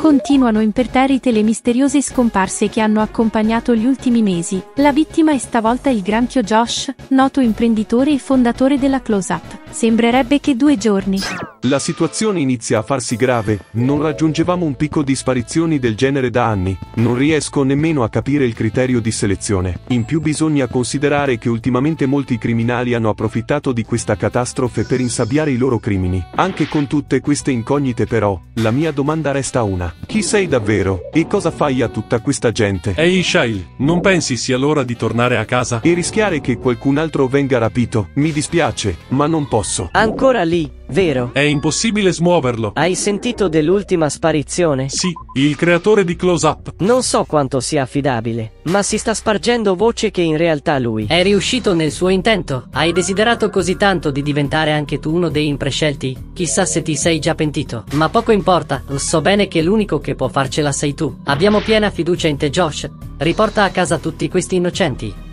Continuano imperterrite le misteriose scomparse che hanno accompagnato gli ultimi mesi. La vittima è stavolta il granchio Josh, noto imprenditore e fondatore della Close Up. Sembrerebbe che due giorni. La situazione inizia a farsi grave, non raggiungevamo un picco di sparizioni del genere da anni, non riesco nemmeno a capire il criterio di selezione. In più bisogna considerare che ultimamente molti criminali hanno approfittato di questa catastrofe per insabbiare i loro crimini. Anche con tutte queste incognite però, la mia domanda resta una. Chi sei davvero? E cosa fai a tutta questa gente? Ehi Shail, non pensi sia l'ora di tornare a casa? E rischiare che qualcun altro venga rapito? Mi dispiace, ma non posso. Ancora lì, vero? È impossibile smuoverlo. Hai sentito dell'ultima sparizione? Sì, il creatore di Close Up. Non so quanto sia affidabile, ma si sta spargendo voce che in realtà lui. È riuscito nel suo intento? Hai desiderato così tanto di diventare anche tu uno dei imprescelti? Chissà se ti sei già pentito. Ma poco importa, so bene che l'unico che può farcela sei tu. Abbiamo piena fiducia in te Josh. Riporta a casa tutti questi innocenti.